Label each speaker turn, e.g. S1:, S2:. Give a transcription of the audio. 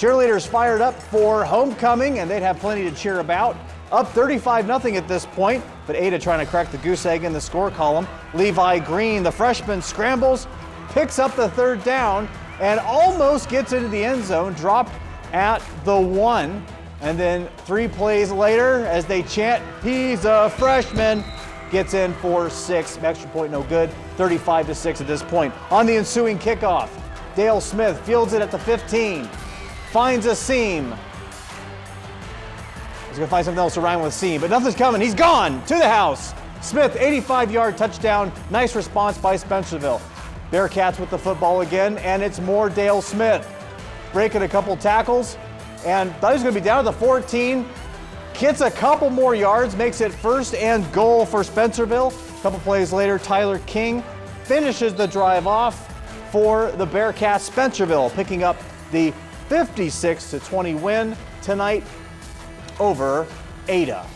S1: Cheerleaders fired up for homecoming, and they'd have plenty to cheer about. Up 35 0 at this point, but Ada trying to crack the goose egg in the score column. Levi Green, the freshman, scrambles, picks up the third down, and almost gets into the end zone, dropped at the one. And then three plays later, as they chant, he's a freshman, gets in for six. Extra point no good. 35 to 6 at this point. On the ensuing kickoff, Dale Smith fields it at the 15, finds a seam. He's going to find something else to rhyme with seam, but nothing's coming. He's gone to the house. Smith, 85 yard touchdown. Nice response by Spencerville. Bearcats with the football again, and it's more Dale Smith. Breaking a couple tackles, and thought he was going to be down to the 14. Gets a couple more yards, makes it first and goal for Spencerville. A couple plays later, Tyler King finishes the drive off for the Bearcats. Spencerville picking up the 56 20 win tonight over Ada.